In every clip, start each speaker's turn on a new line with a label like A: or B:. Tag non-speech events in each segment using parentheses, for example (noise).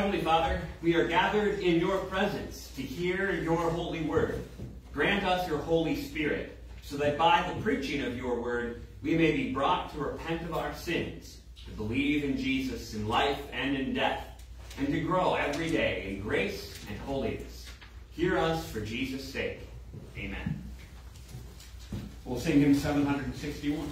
A: Heavenly Father, we are gathered in your presence to hear your holy word. Grant us your Holy Spirit, so that by the preaching of your word we may be brought to repent of our sins, to believe in Jesus in life and in death, and to grow every day in grace and holiness. Hear us for Jesus' sake. Amen. We'll sing hymn 761.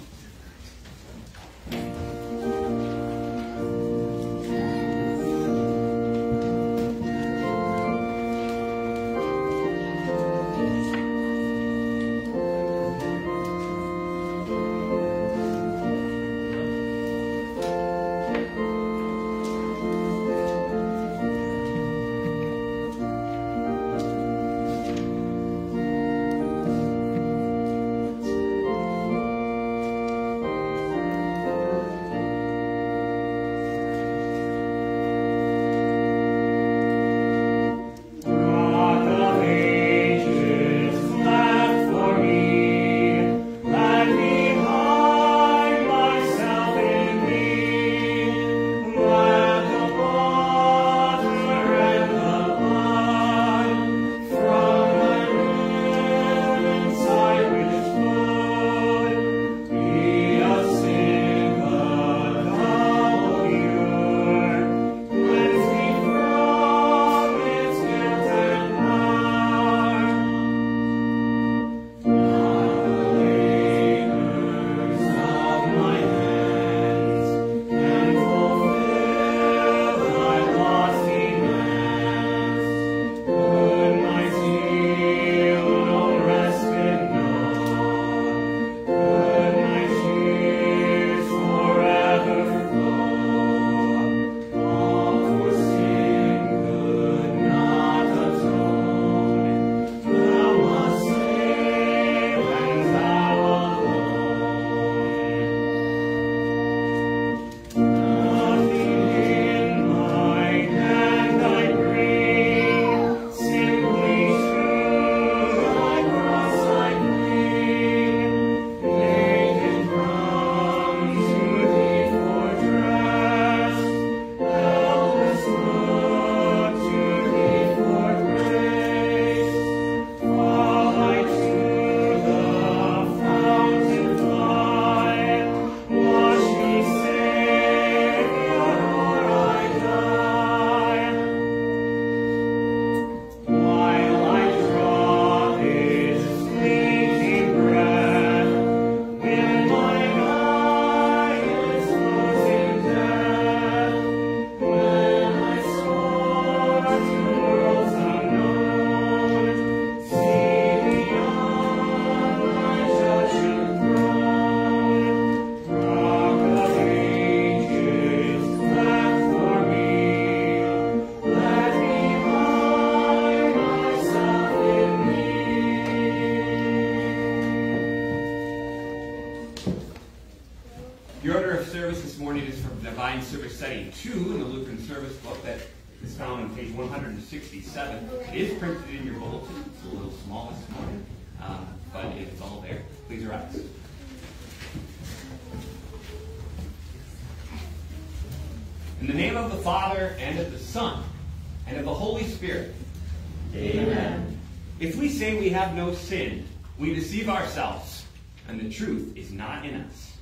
B: have no sin, we deceive ourselves, and the truth is not in us.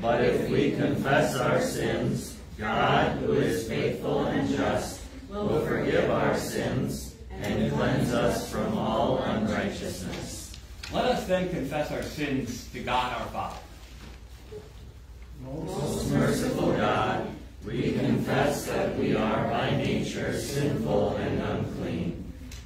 C: But if we confess our sins, God, who is faithful and just, will forgive our sins and cleanse us from all unrighteousness.
B: Let us then confess our sins to God our Father.
C: Most merciful God, we confess that we are by nature sinful and unclean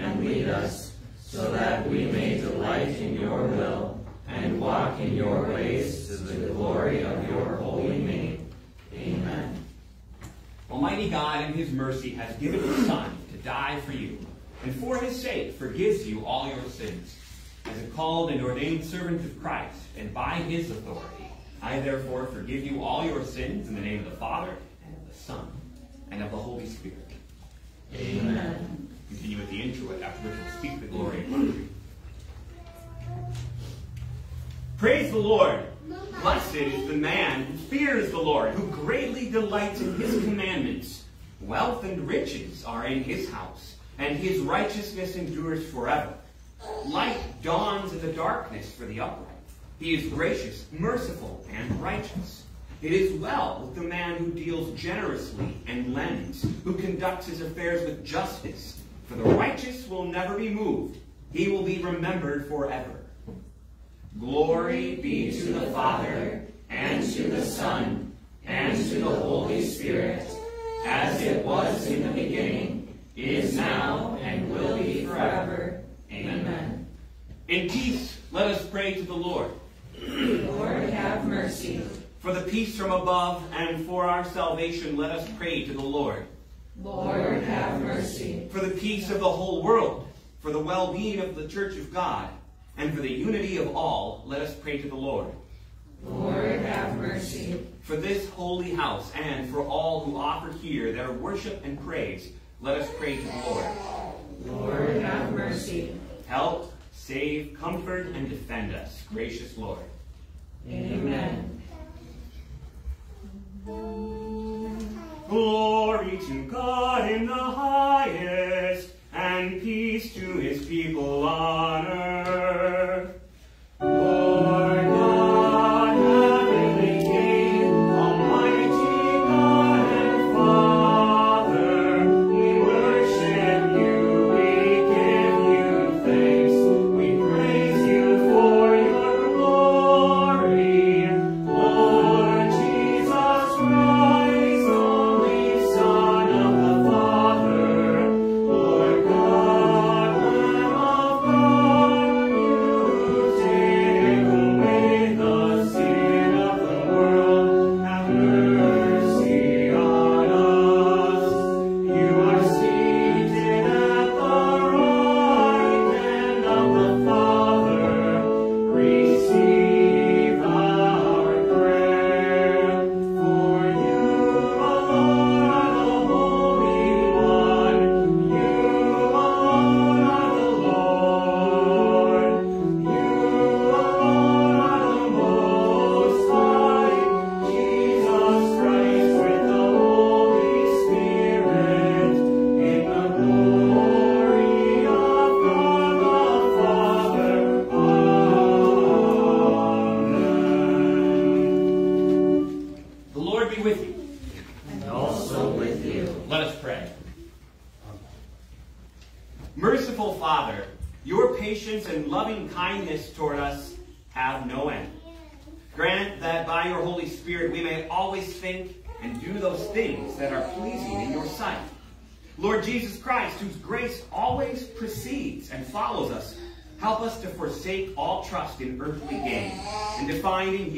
C: and lead us, so that we may delight in your will and walk in your ways to the glory of your holy name. Amen.
B: Almighty God in his mercy has given his Son to die for you, and for his sake forgives you all your sins. As a called and ordained servant of Christ, and by his authority, I therefore forgive you all your sins in the name of the Father, and of the Son, and of the Holy Spirit.
A: Amen. Amen.
B: Continue with the introit, after which we'll speak the glory of God. Praise the Lord. Blessed is the man who fears the Lord, who greatly delights in his commandments. Wealth and riches are in his house, and his righteousness endures forever. Light dawns in the darkness for the upright. He is gracious, merciful, and righteous. It is well with the man who deals generously and lends, who conducts his affairs with justice. For the righteous will never be moved. He will be remembered forever. Glory be to the Father, and to the Son, and to the Holy Spirit, as it was in the beginning, is now, and will be forever. Amen. In peace, let us pray to the Lord.
A: Lord, have mercy.
B: For the peace from above, and for our salvation, let us pray to the Lord.
A: Lord, have mercy.
B: For the peace of the whole world, for the well-being of the Church of God, and for the unity of all, let us pray to the Lord.
A: Lord, have mercy.
B: For this holy house, and for all who offer here their worship and praise, let us pray to the Lord.
A: Lord, have mercy.
B: Help, save, comfort, and defend us, gracious Lord.
A: Amen.
B: Glory to God in the highest, and peace to his people on earth. Lord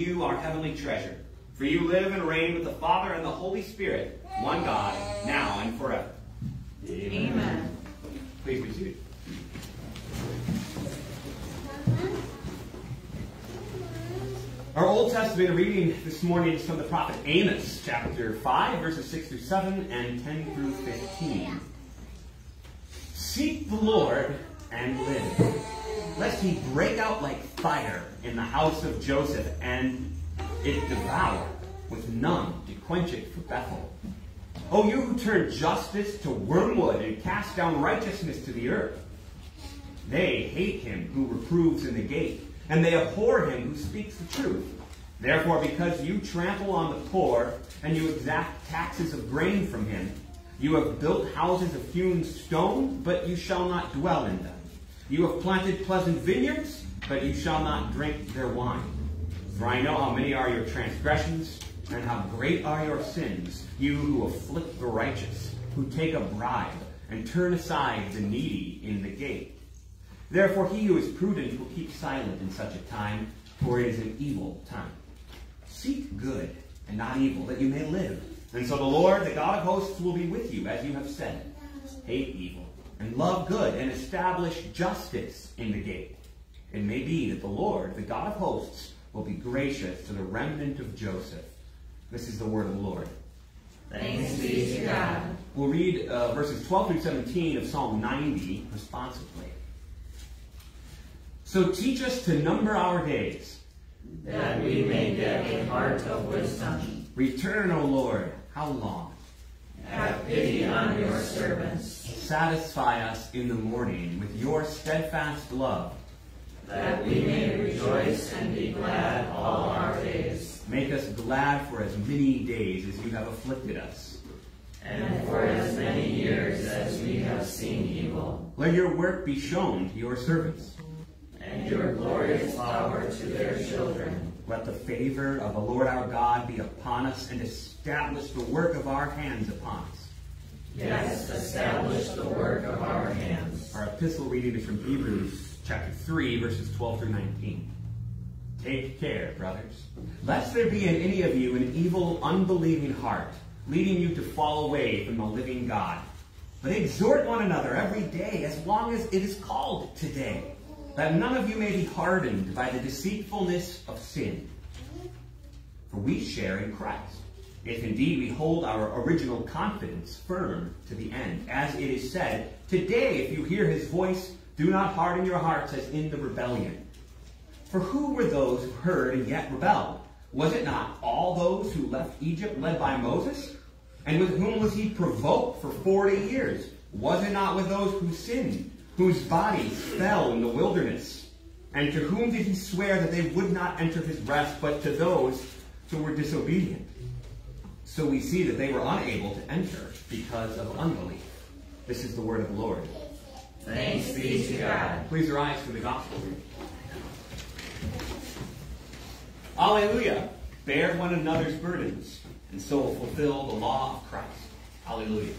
B: you our heavenly treasure. For you live and reign with the Father and the Holy Spirit, one God, now and forever.
A: Amen.
B: Please be seated. Our Old Testament reading this morning is from the prophet Amos, chapter 5, verses 6 through 7 and 10 through 15. Seek the Lord and live, lest he break out like fire in the house of Joseph and it devour, with none to quench it for Bethel. O you who turn justice to wormwood and cast down righteousness to the earth. They hate him who reproves in the gate, and they abhor him who speaks the truth. Therefore, because you trample on the poor, and you exact taxes of grain from him, you have built houses of hewn stone, but you shall not dwell in them. You have planted pleasant vineyards, but you shall not drink their wine. For I know how many are your transgressions, and how great are your sins, you who afflict the righteous, who take a bribe, and turn aside the needy in the gate. Therefore he who is prudent will keep silent in such a time, for it is an evil time. Seek good and not evil, that you may live. And so the Lord, the God of hosts, will be with you, as you have said. Hate evil, and love good, and establish justice in the gate. It may be that the Lord, the God of hosts, will be gracious to the remnant of Joseph. This is the word of the Lord.
C: Thanks be to God.
B: We'll read uh, verses 12 through 17 of Psalm 90 responsively. So teach us to number our days.
C: That we may get a heart of wisdom.
B: Return, O Lord, how long?
C: Have pity on your servants.
B: Satisfy us in the morning with your steadfast love.
C: That we may rejoice and be glad all our days.
B: Make us glad for as many days as you have afflicted us.
C: And for as many years as we have seen evil.
B: Let your work be shown to your servants.
C: And your glorious power to their children.
B: Let the favor of the Lord our God be upon us and establish the work of our hands upon us.
C: Yes, establish the work of our hands.
B: Our epistle reading is from Hebrews chapter 3, verses 12 through 19. Take care, brothers, lest there be in any of you an evil, unbelieving heart, leading you to fall away from the living God. But exhort one another every day, as long as it is called today, that none of you may be hardened by the deceitfulness of sin. For we share in Christ, if indeed we hold our original confidence firm to the end. As it is said, Today, if you hear his voice, do not harden your hearts as in the rebellion. For who were those who heard and yet rebelled? Was it not all those who left Egypt led by Moses? And with whom was he provoked for forty years? Was it not with those who sinned, whose bodies fell in the wilderness? And to whom did he swear that they would not enter his rest, but to those who were disobedient? So we see that they were unable to enter because of unbelief. This is the word of the Lord.
C: Thanks be to God.
B: Please rise for the gospel reading. Alleluia. Bear one another's burdens, and so fulfill the law of Christ. Alleluia.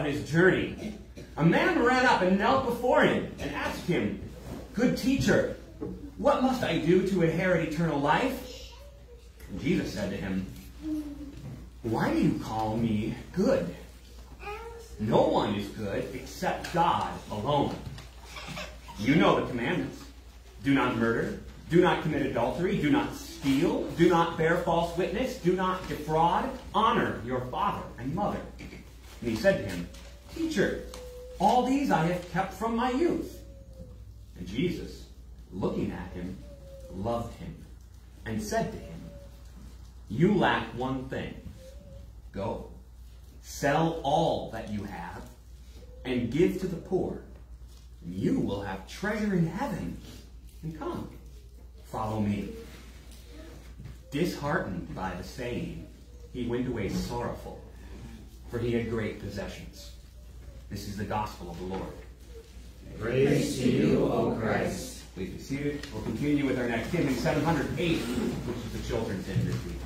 B: On his journey, a man ran up and knelt before him and asked him, Good teacher, what must I do to inherit eternal life? And Jesus said to him, Why do you call me good? No one is good except God alone. You know the commandments. Do not murder. Do not commit adultery. Do not steal. Do not bear false witness. Do not defraud. Honor your father and mother. And he said to him, Teacher, all these I have kept from my youth. And Jesus, looking at him, loved him and said to him, You lack one thing. Go, sell all that you have and give to the poor. And you will have treasure in heaven. And come, follow me. Disheartened by the saying, he went away sorrowful, for he had great possessions. This is the gospel of the Lord.
C: Praise to you, O Christ.
B: Please be seated. We'll continue with our next hymn in 708, which is the children's hymn this week.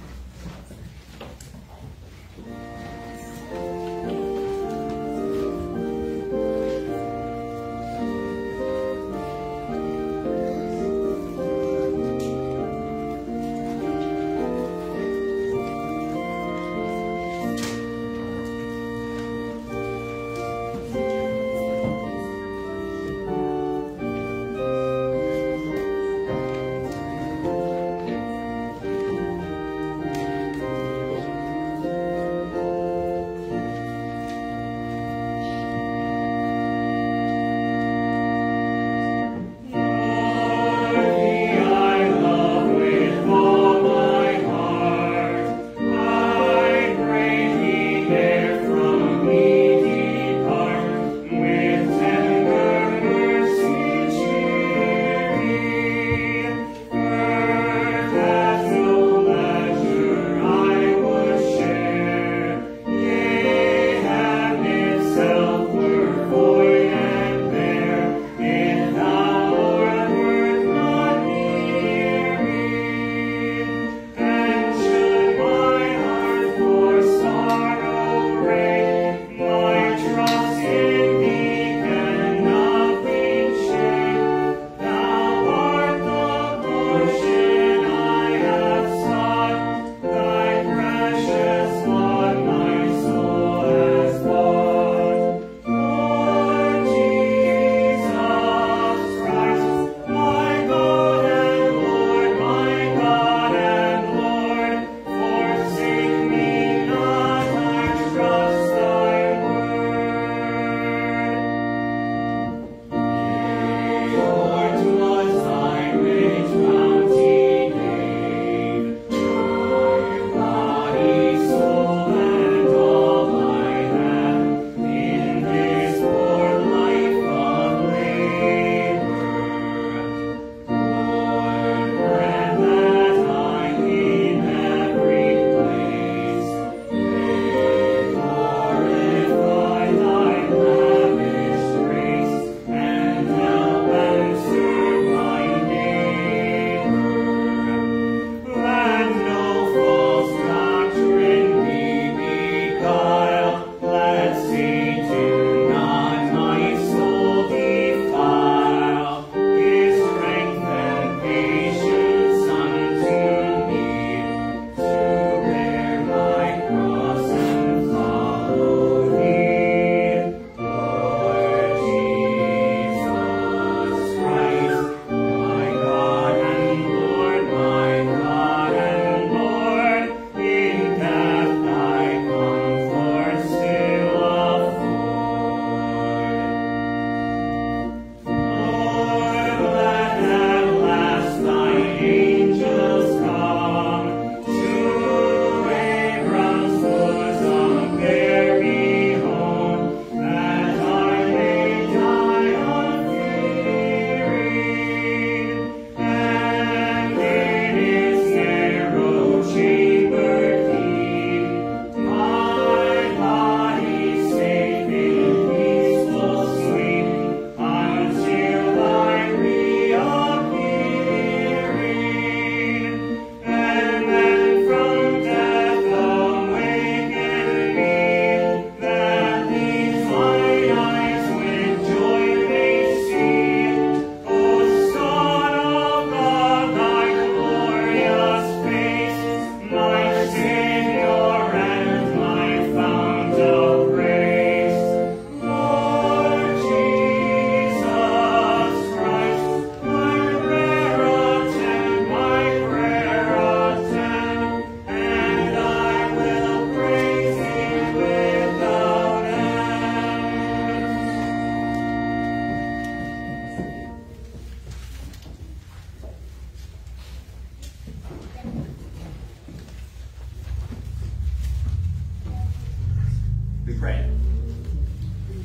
B: We pray.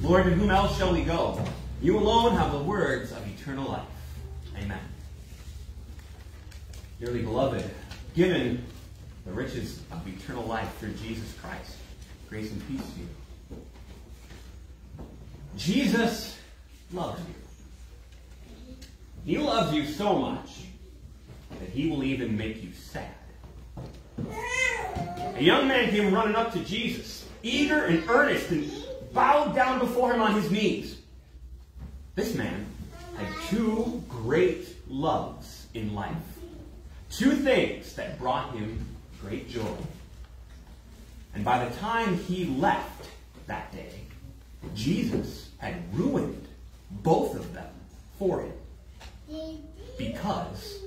B: Lord, to whom else shall we go? You alone have the words of eternal life. Amen. Dearly beloved, given the riches of eternal life through Jesus Christ, grace and peace to you. Jesus loves you. He loves you so much that he will even make you sad. A young man came running up to Jesus, eager and earnest, and bowed down before him on his knees. This man had two great loves in life. Two things that brought him great joy. And by the time he left that day, Jesus had ruined both of them for him because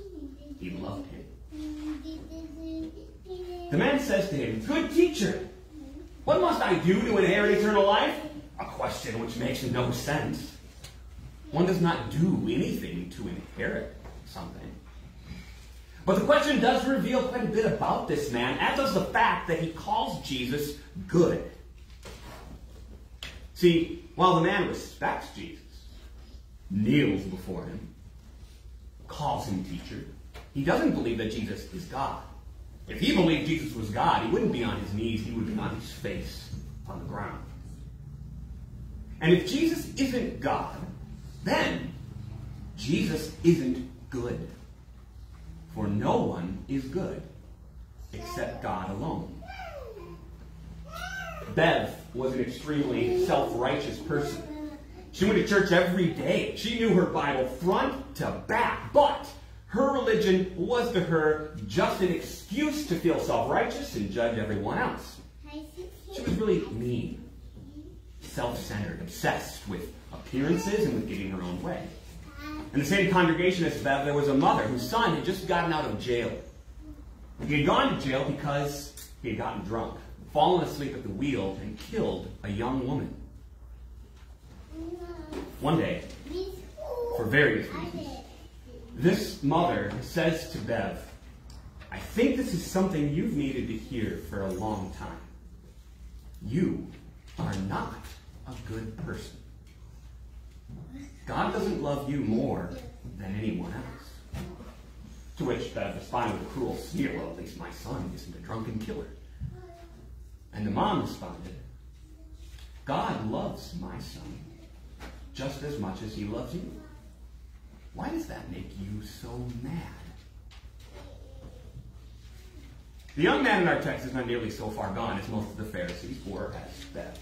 B: he loved him. The man says to him, Good teacher, what must I do to inherit eternal life? A question which makes no sense. One does not do anything to inherit something. But the question does reveal quite a bit about this man, as does the fact that he calls Jesus good. See, while the man respects Jesus, kneels before him, calls him teacher, he doesn't believe that Jesus is God. If he believed Jesus was God, he wouldn't be on his knees, he would be on his face on the ground. And if Jesus isn't God, then Jesus isn't good. For no one is good except God alone. Bev was an extremely self righteous person. She went to church every day. She knew her Bible front to back, but her religion was to her just an excuse to feel self righteous and judge everyone else. She was really mean, self centered, obsessed with appearances and with getting her own way. In the same congregation as Bev, there was a mother whose son had just gotten out of jail. He had gone to jail because he had gotten drunk, fallen asleep at the wheel, and killed a young woman. One day, for various reasons, this mother says to Bev, I think this is something you've needed to hear for a long time. You are not a good person. God doesn't love you more than anyone else. To which Bev responded with a cruel sneer, well, at least my son isn't a drunken killer. And the mom responded, God loves my son just as much as he loves you. Why does that make you so mad? The young man in our text is not nearly so far gone as most of the Pharisees were as Bev.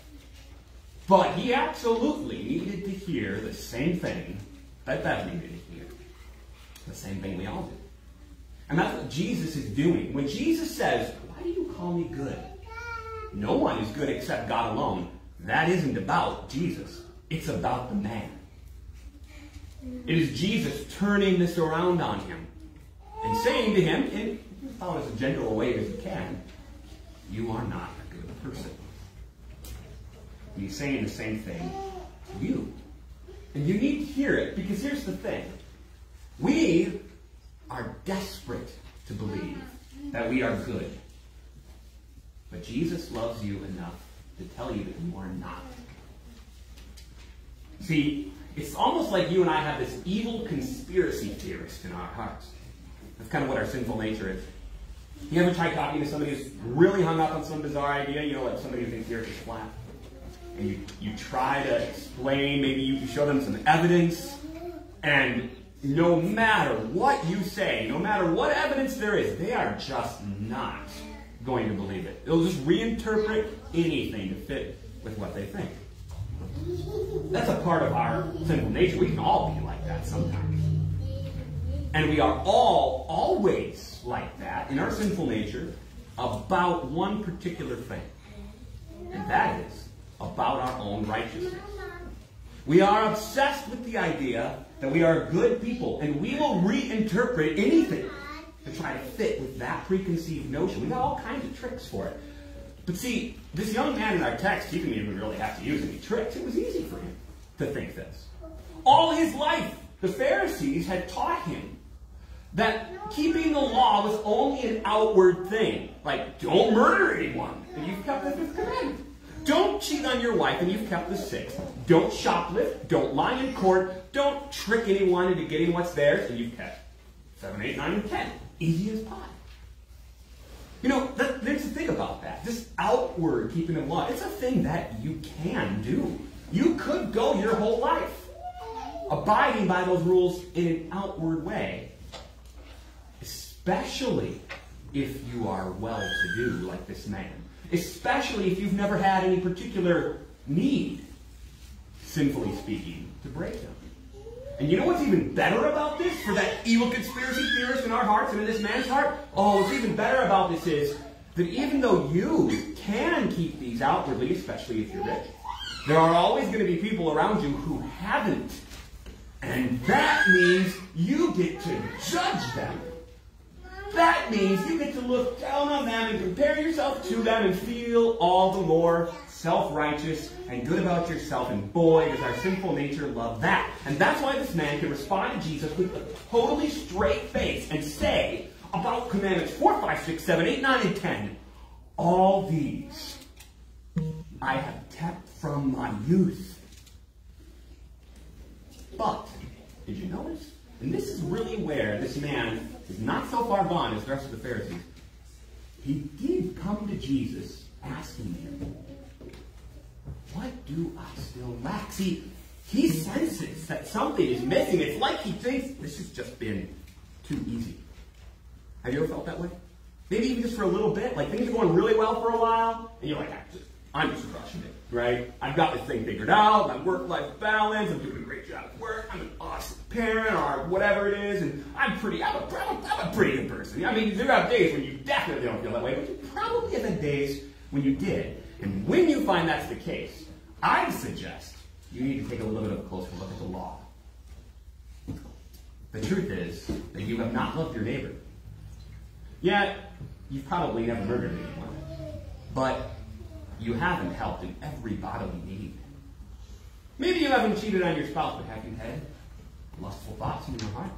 B: But he absolutely needed to hear the same thing that Bev needed to hear. The same thing we all do. And that's what Jesus is doing. When Jesus says, Why do you call me good? No one is good except God alone. That isn't about Jesus. It's about the man. It is Jesus turning this around on him and saying to him, in about as gentle a way as he can, You are not a good person. And he's saying the same thing to you. And you need to hear it because here's the thing. We are desperate to believe that we are good. But Jesus loves you enough to tell you that you are not. See, it's almost like you and I have this evil conspiracy theorist in our hearts. That's kind of what our sinful nature is. You ever try talking to somebody who's really hung up on some bizarre idea? You know, like somebody who thinks the earth is flat? And you, you try to explain, maybe you show them some evidence, and no matter what you say, no matter what evidence there is, they are just not going to believe it. They'll just reinterpret anything to fit with what they think. That's a part of our sinful nature. We can all be like that sometimes. And we are all always like that in our sinful nature about one particular thing. And that is about our own righteousness. We are obsessed with the idea that we are good people, and we will reinterpret anything to try to fit with that preconceived notion. We got all kinds of tricks for it. But see, this young man in our text, he didn't even really have to use any tricks. It was easy for him to think this. All his life, the Pharisees had taught him that keeping the law was only an outward thing. Like, don't murder anyone. And you've kept the fifth commandment. Don't cheat on your wife and you've kept the sixth. Don't shoplift. Don't lie in court. Don't trick anyone into getting what's theirs and you've kept seven, eight, nine, and ten. Easy as pie. You know, that, there's the thing about that. This outward keeping of law, it's a thing that you can do. You could go your whole life abiding by those rules in an outward way, especially if you are well to do like this man, especially if you've never had any particular need, sinfully speaking, to break them. And you know what's even better about this for that evil conspiracy theorist in our hearts and in this man's heart? Oh, what's even better about this is that even though you can keep these outwardly, especially if you're rich, there are always going to be people around you who haven't. And that means you get to judge them. That means you get to look down on them and compare yourself to them and feel all the more self-righteous and good about yourself. And boy, does our sinful nature love that. And that's why this man can respond to Jesus with a totally straight face and say about commandments 4, 5, 6, 7, 8, 9, and 10, all these I have kept from my youth. But, did you notice? And this is really where this man is not so far gone as the rest of the Pharisees. He did come to Jesus asking him, do I still lack? See, he senses that something is missing. It's like he thinks this has just been too easy. Have you ever felt that way? Maybe even just for a little bit. Like things are going really well for a while, and you're like, I'm just, I'm just crushing it right? I've got this thing figured out, my work-life balance, I'm doing a great job at work, I'm an awesome parent, or whatever it is, and I'm pretty, I'm a, I'm a pretty good person. I mean, there are days when you definitely don't feel that way, but you probably have had days when you did. And when you find that's the case, I suggest you need to take a little bit of a closer look at the law. The truth is that you have not loved your neighbor. Yet, you've probably never murdered anyone. But you haven't helped in every bodily need. Maybe you haven't cheated on your spouse, but have you had lustful thoughts in your heart?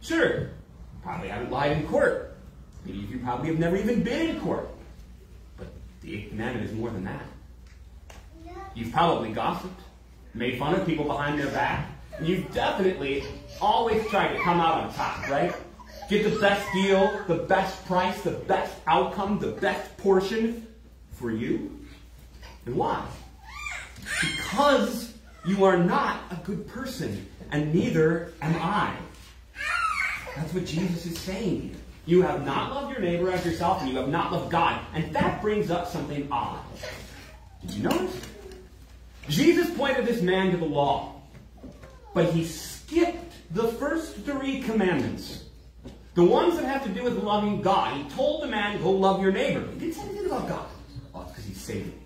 B: Sure, probably haven't lied in court. Maybe you probably have never even been in court. But the eighth commandment is more than that. You've probably gossiped, made fun of people behind their back, and you've definitely always tried to come out on top, right? Get the best deal, the best price, the best outcome, the best portion for you. And why? Because you are not a good person, and neither am I. That's what Jesus is saying. You have not loved your neighbor as yourself, and you have not loved God. And that brings up something odd. Did you notice? Jesus pointed this man to the law, but he skipped the first three commandments. The ones that have to do with loving God. He told the man, go love your neighbor. He didn't say anything about God Oh, because he's saving.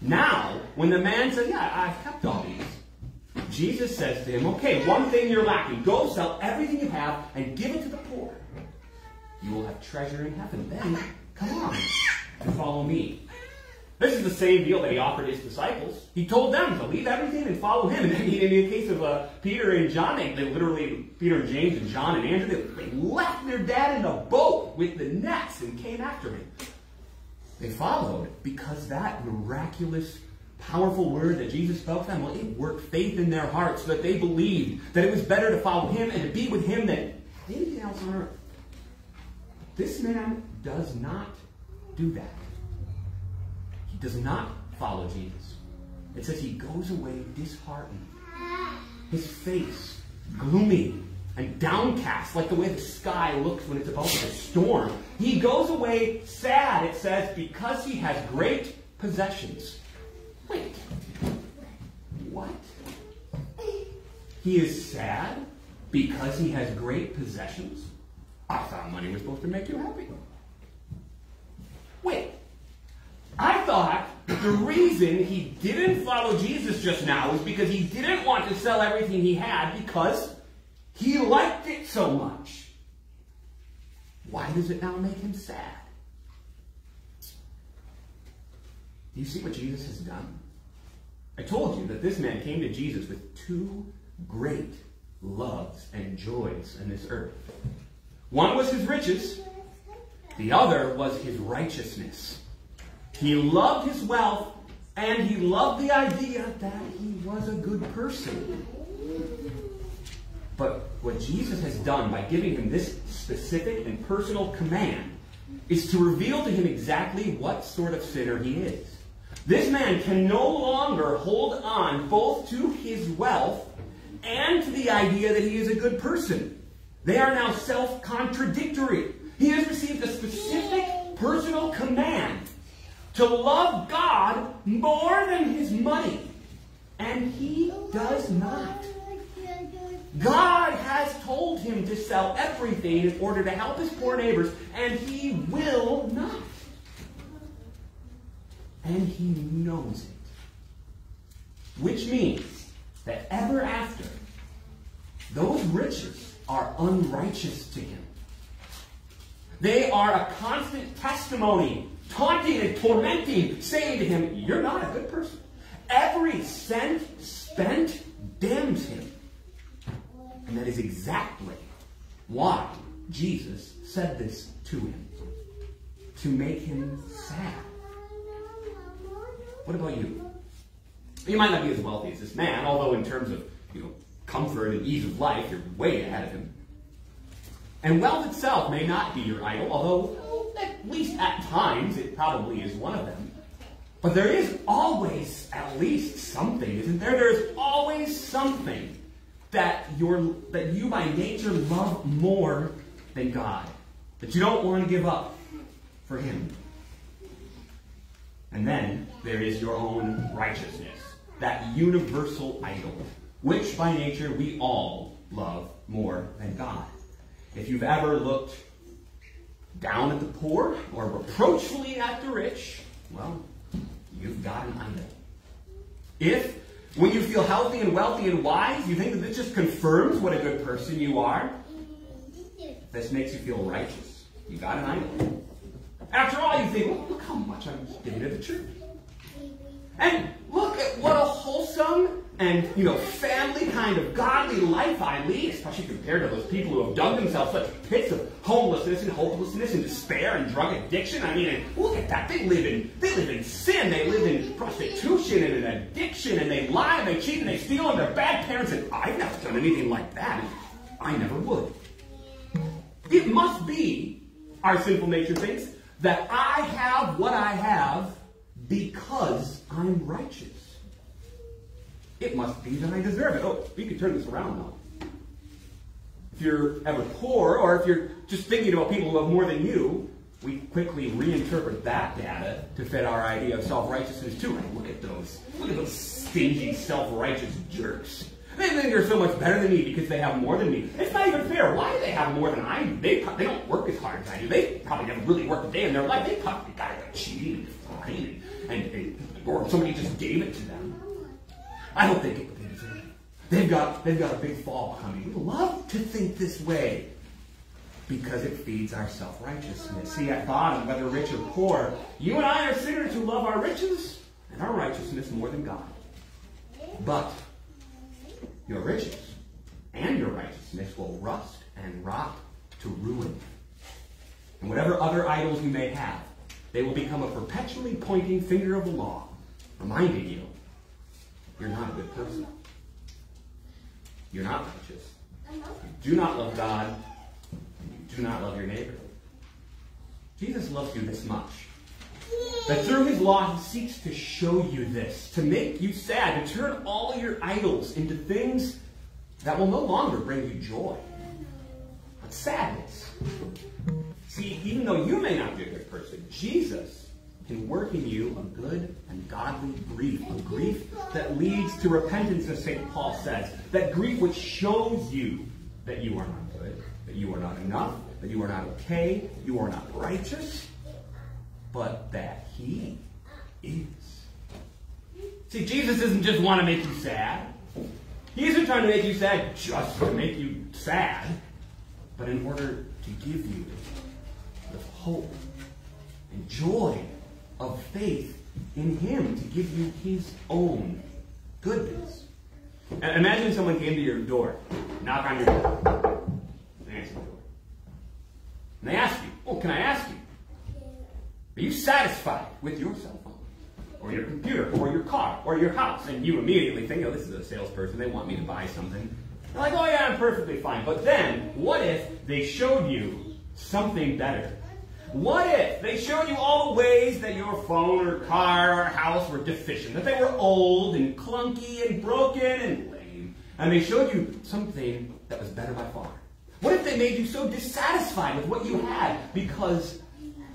B: Now, when the man says, Yeah, I've kept all these, Jesus says to him, Okay, one thing you're lacking. Go sell everything you have and give it to the poor. You will have treasure in heaven. Then, come on and follow me. This is the same deal that he offered his disciples. He told them to leave everything and follow him. (laughs) And in the case of uh, Peter and John, they, they, literally, Peter and James and John and Andrew, they, they left their dad in a boat with the nets and came after him. They followed because that miraculous, powerful word that Jesus spoke to them, well, it worked faith in their hearts so that they believed that it was better to follow him and to be with him than anything else on earth. This man does not do that. Does not follow Jesus. It says he goes away disheartened. His face gloomy and downcast, like the way the sky looks when it's about to storm. He goes away sad, it says, because he has great possessions. Wait, what? He is sad because he has great possessions? I thought money was supposed to make you happy. Wait, I thought the reason he didn't follow Jesus just now was because he didn't want to sell everything he had because he liked it so much. Why does it now make him sad? Do you see what Jesus has done? I told you that this man came to Jesus with two great loves and joys in this earth. One was his riches, the other was his righteousness. He loved his wealth, and he loved the idea that he was a good person. But what Jesus has done by giving him this specific and personal command is to reveal to him exactly what sort of sinner he is. This man can no longer hold on both to his wealth and to the idea that he is a good person. They are now self contradictory. He has received a specific personal command to love God more than his money, and he does not. God has told him to sell everything in order to help his poor neighbors, and he will not. And he knows it. Which means that ever after, those riches are unrighteous to him. They are a constant testimony, taunting and tormenting, saying to him, You're not a good person. Every cent spent damns him. And that is exactly why Jesus said this to him. To make him sad. What about you? You might not be as wealthy as this man, although in terms of you know, comfort and ease of life, you're way ahead of him. And wealth itself may not be your idol, although at least at times it probably is one of them. But there is always at least something, isn't there? There is always something that you that you by nature love more than God. That you don't want to give up for Him. And then there is your own righteousness, that universal idol, which by nature we all love more than God. If you've ever looked down at the poor or reproachfully at the rich, well, you've got an idol. If, when you feel healthy and wealthy and wise, you think that this just confirms what a good person you are, this makes you feel righteous, you got an idol. After all, you think, well, look how much I'm giving to the church. And look at what a wholesome and, you know, family kind of godly life I lead, especially compared to those people who have dug themselves such pits of homelessness and hopelessness and despair and drug addiction. I mean, look at that. They live in they live in sin. They live in prostitution and in addiction, and they lie and they cheat and they steal and they're bad parents. And I've never done anything like that. I never would. It must be, our sinful nature thinks, that I have what I have because I'm righteous. It must be that I deserve it. Oh, we could turn this around now. If you're ever poor, or if you're just thinking about people who have more than you, we quickly reinterpret that data to fit our idea of self-righteousness too. Like, look at those, look at those stingy, self-righteous jerks. They think they're so much better than me because they have more than me. It's not even fair. Why do they have more than I do? They, they don't work as hard as I do. They probably never really worked a day in their life. They probably got by cheating and lying, and, and, or somebody just gave it to them. I don't think it, they deserve it. They've got, they've got a big fall coming. We love to think this way because it feeds our self-righteousness. See, at bottom, whether rich or poor, you and I are sinners who love our riches and our righteousness more than God. But your riches and your righteousness will rust and rot to ruin. And whatever other idols you may have, they will become a perpetually pointing finger of the law, reminding you you're not a good person. You're not righteous. You do not love God. You do not love your neighbor. Jesus loves you this much. That through his law he seeks to show you this, to make you sad, to turn all your idols into things that will no longer bring you joy, but sadness. See, even though you may not be a good person, Jesus can work in you a good and godly grief, a grief that leads to repentance, as St. Paul says, that grief which shows you that you are not good, that you are not enough, that you are not okay, you are not righteous, but that he is. See, Jesus doesn't just want to make you sad. He isn't trying to make you sad just to make you sad, but in order to give you the hope and joy of faith in Him, to give you His own goodness. Imagine someone came to your door, knock on your door, answer the door. And they ask you, Oh, can I ask you? Are you satisfied with your cell phone, or your computer, or your car, or your house, and you immediately think, oh, this is a salesperson, they want me to buy something. You're like, oh yeah, I'm perfectly fine. But then, what if they showed you something better? What if they showed you all the ways that your phone or car or house were deficient, that they were old and clunky and broken and lame, and they showed you something that was better by far? What if they made you so dissatisfied with what you had because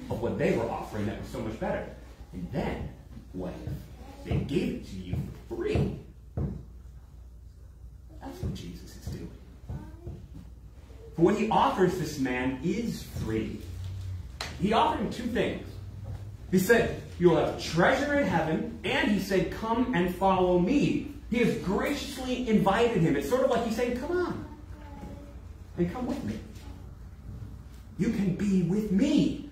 B: of what they were offering that was so much better? And then, what if they gave it to you for free? That's what Jesus is doing. For what he offers this man is free. He offered him two things. He said, You'll have treasure in heaven, and he said, Come and follow me. He has graciously invited him. It's sort of like he's saying, Come on, and come with me. You can be with me.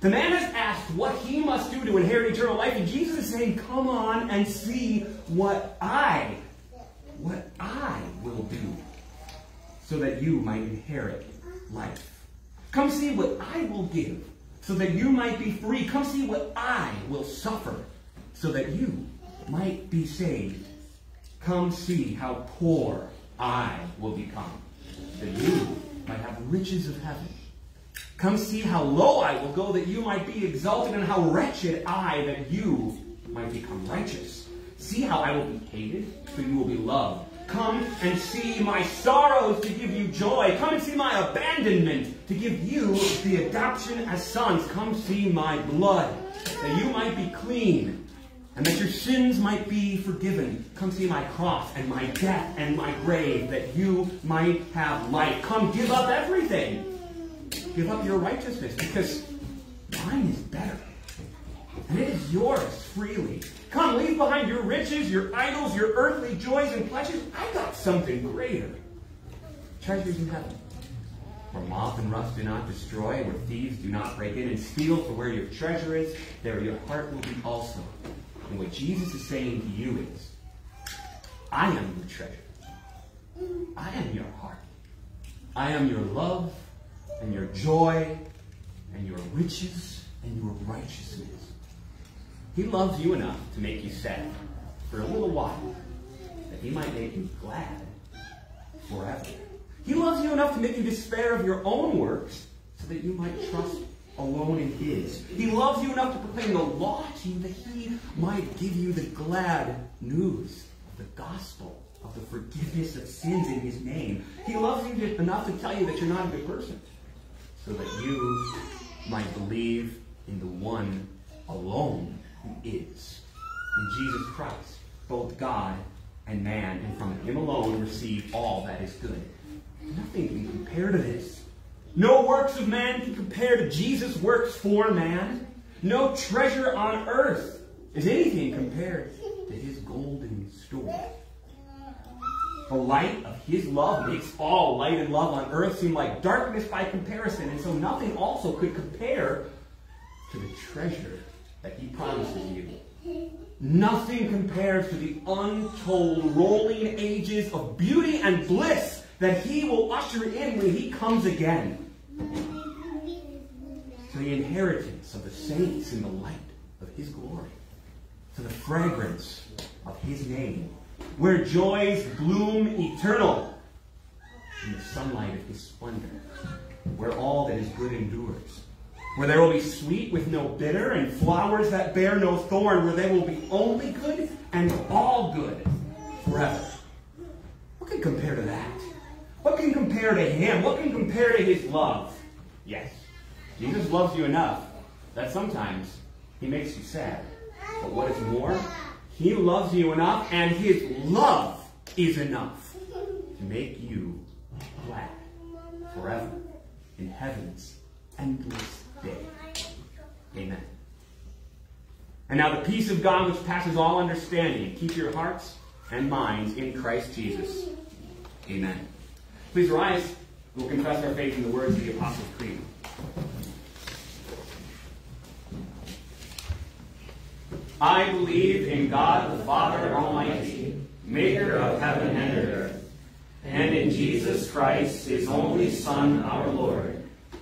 B: The man has asked what he must do to inherit eternal life, and Jesus is saying, Come on and see what I, what I will do, so that you might inherit life. Come see what I will give, so that you might be free. Come see what I will suffer, so that you might be saved. Come see how poor I will become, that you might have riches of heaven. Come see how low I will go, that you might be exalted, and how wretched I, that you might become righteous. See how I will be hated, so you will be loved. Come and see my sorrows to give you joy. Come and see my abandonment to give you the adoption as sons. Come see my blood, that you might be clean and that your sins might be forgiven. Come see my cross and my death and my grave, that you might have life. Come give up everything. Give up your righteousness, because mine is better. It is yours freely. Come, leave behind your riches, your idols, your earthly joys and pleasures. I got something greater. Treasures in heaven. Where moth and rust do not destroy, where thieves do not break in and steal, for where your treasure is, there your heart will be also. And what Jesus is saying to you is, I am your treasure. I am your heart. I am your love and your joy and your riches and your righteousness. He loves you enough to make you sad for a little while, that he might make you glad forever. He loves you enough to make you despair of your own works, so that you might trust alone in his. He loves you enough to proclaim the law to you, that he might give you the glad news of the gospel, of the forgiveness of sins in his name. He loves you enough to tell you that you're not a good person, so that you might believe in the one alone who is, in Jesus Christ, both God and man, and from him alone receive all that is good. Nothing can compare to this. No works of man can compare to Jesus' works for man. No treasure on earth is anything compared to his golden store. The light of his love makes all light and love on earth seem like darkness by comparison, and so nothing also could compare to the treasure that he promises you. Nothing compares to the untold rolling ages of beauty and bliss that he will usher in when he comes again. To the inheritance of the saints in the light of his glory. To the fragrance of his name. Where joys bloom eternal in the sunlight of his splendor. Where all that is good endures where there will be sweet with no bitter, and flowers that bear no thorn, where they will be only good and all good forever. What can compare to that? What can compare to Him? What can compare to His love? Yes, Jesus loves you enough that sometimes He makes you sad. But what is more, He loves you enough, and His love is enough to make you glad forever in heaven's endless day. Amen. And now the peace of God which passes all understanding, keep your hearts and minds in Christ Jesus. Amen. Please rise. We'll confess our faith in the words of the Apostles' Creed. I believe in God the Father Almighty, maker of heaven and earth, and in Jesus Christ, his only Son, our Lord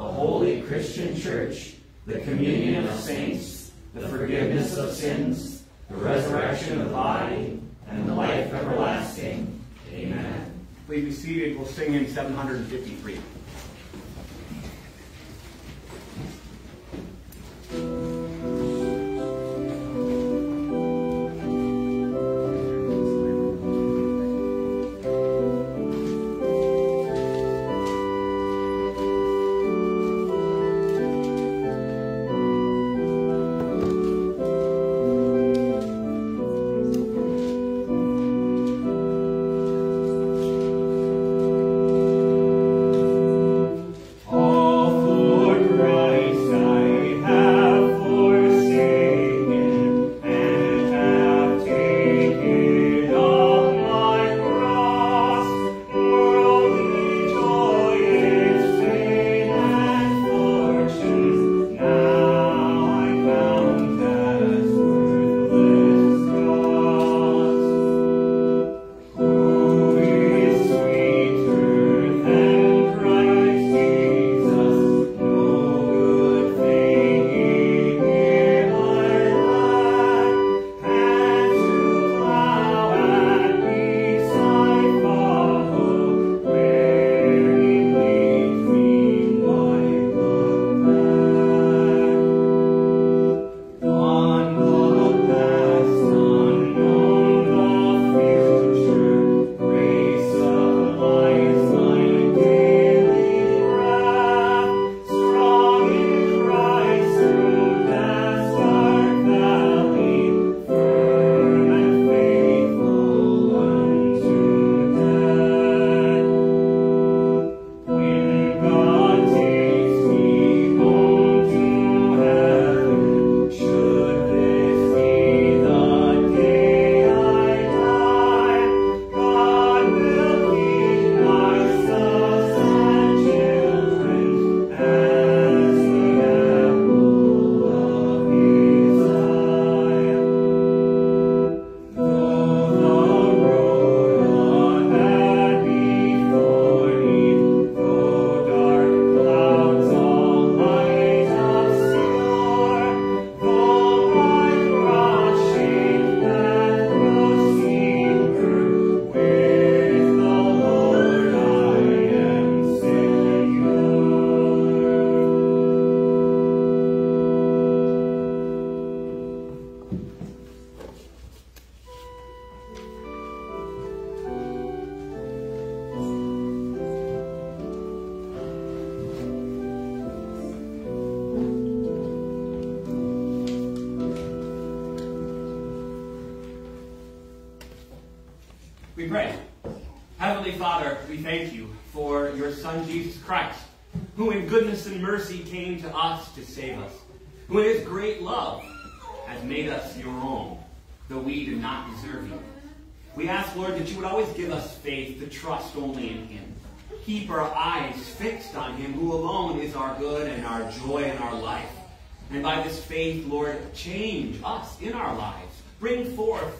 C: the holy Christian church, the communion of saints, the forgiveness of sins, the resurrection of the body, and the life everlasting. Amen.
A: Please be seated. We'll sing in 753.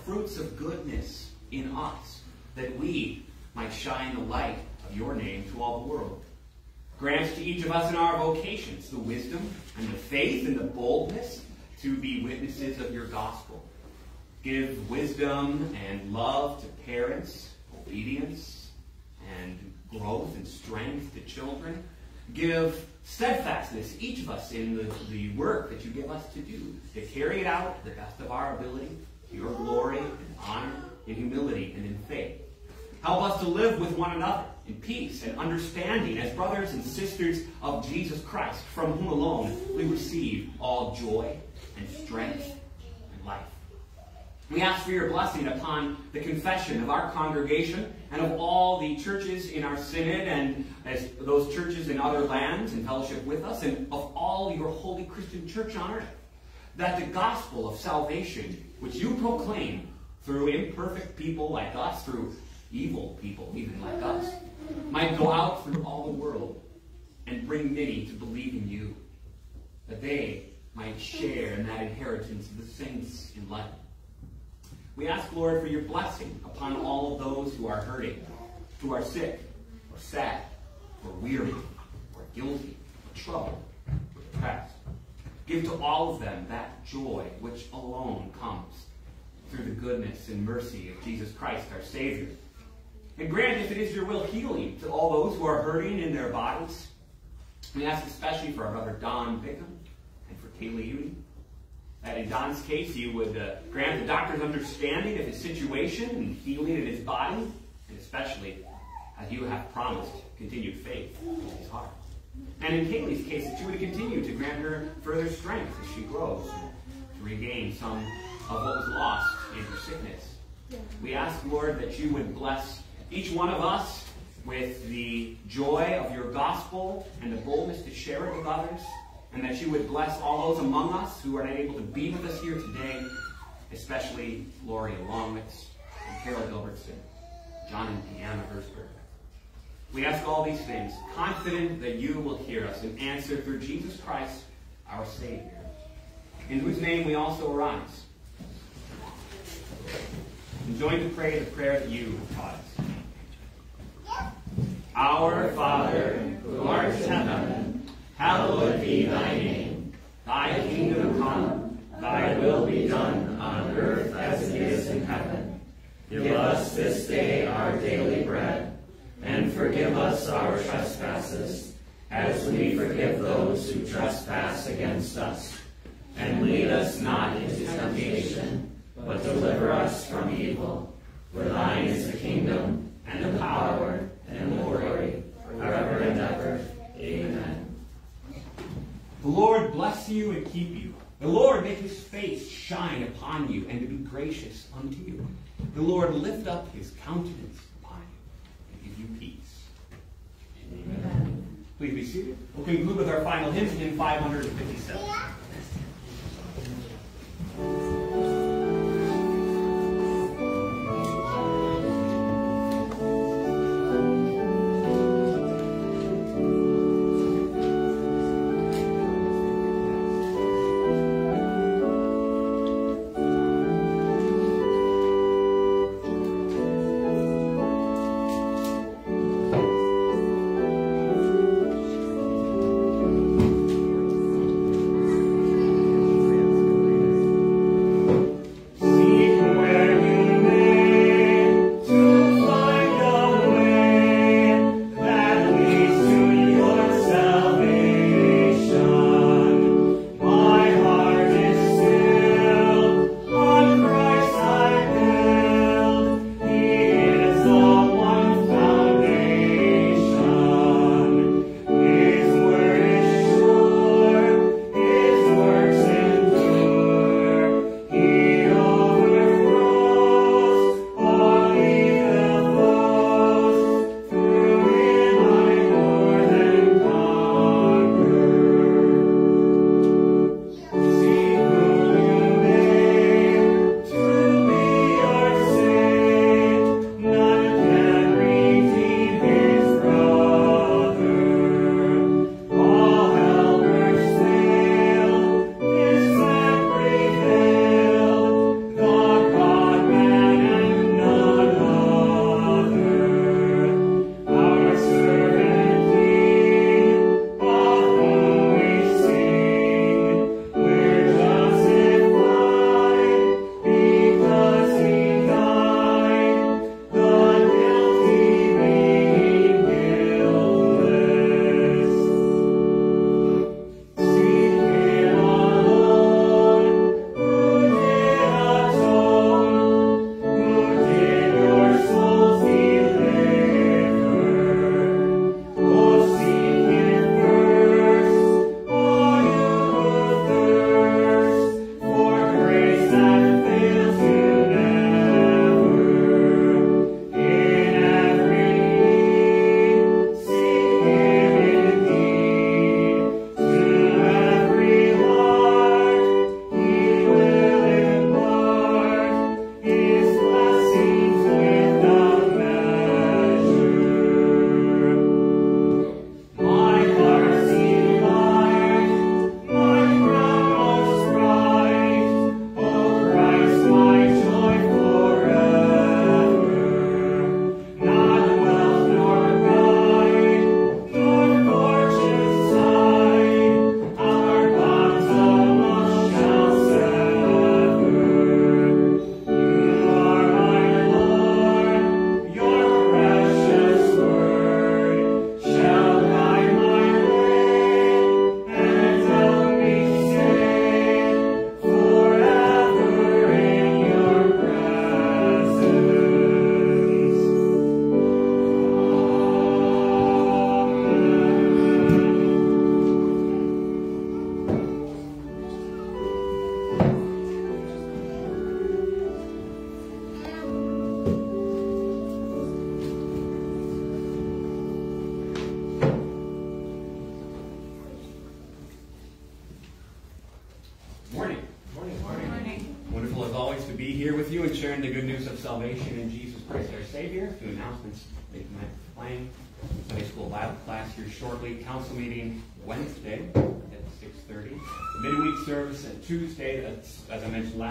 A: Fruits of goodness in us, that we might shine the light of your name to all the world. Grant to each of us in our vocations the wisdom and the faith and the boldness to be witnesses of your gospel. Give wisdom and love to parents, obedience, and growth and strength to children. Give steadfastness, each of us, in the, the work that you give us to do, to carry it out to the best of our ability, your glory and honor, in humility and in faith. Help us to live with one another in peace and understanding as brothers and sisters of Jesus Christ, from whom alone we receive all joy and strength and life. We ask for your blessing upon the confession of our congregation and of all the churches in our synod and as those churches in other lands in fellowship with us and of all your holy Christian church on earth.
B: that the gospel of salvation, which you proclaim through imperfect people like us, through evil people even like us, might go out through all the world and bring many to believe in you, that they might share in that inheritance of the saints in light. We ask, Lord, for your blessing upon all of those who are hurting, who are sick, or sad, or weary, or guilty, or troubled, or depressed. Give to all of them that joy which alone comes through the goodness and mercy of Jesus Christ, our Savior. And grant, if it is your will, healing to all those who are hurting in their bodies. We ask especially for our brother Don Bickham and for Kaylee Ewing that in Don's case, you would uh, grant the doctor's understanding of his situation and healing in his body, and especially as you have promised continued faith in his heart. And in Kaylee's case, that you would continue to grant her further strength as she grows to regain some of what was lost in her sickness. We ask, Lord, that you would bless each one of us with the joy of your gospel and the boldness to share it with others and that you would bless all those among us who are not able to be with us here today, especially Gloria Longwitz and Carol Gilbertson, John and Deanna Hersberg. We ask all these things, confident that you will hear us and answer through Jesus Christ, our Savior, in whose name we also arise. And join to pray the prayer that you have taught us. Our Father, who art in heaven, hallowed be thy name. Thy kingdom come, thy will be done on earth as it is in heaven. Give us this day our daily bread, and forgive us our trespasses, as we forgive those who trespass against us. And lead us not into temptation, but deliver us from evil. For thine is the kingdom, and the power, and the glory, forever and ever. Amen. The Lord bless you and keep you. The Lord make his face shine upon you and to be gracious unto you. The Lord lift up his countenance give you peace. Amen. Please be seated. We'll conclude with our final hymn, hymn 557. with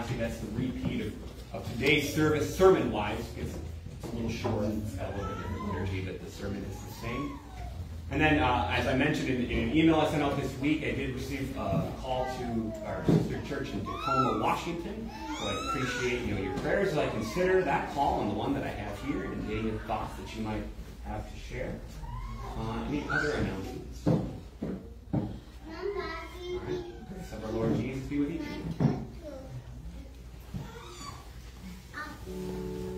B: week, that's the repeat of, of today's service, sermon-wise. It's, it's a little short, it's got a little bit different liturgy, but the sermon is the same. And then, uh, as I mentioned in, in, an email I sent out this week, I did receive a call to our sister church in Tacoma, Washington. So I appreciate you know your prayers as I consider that call and the one that I have here, and any thoughts that you might have to share. Uh, any other announcements? All right. Of our Lord Jesus be with you. Thank you.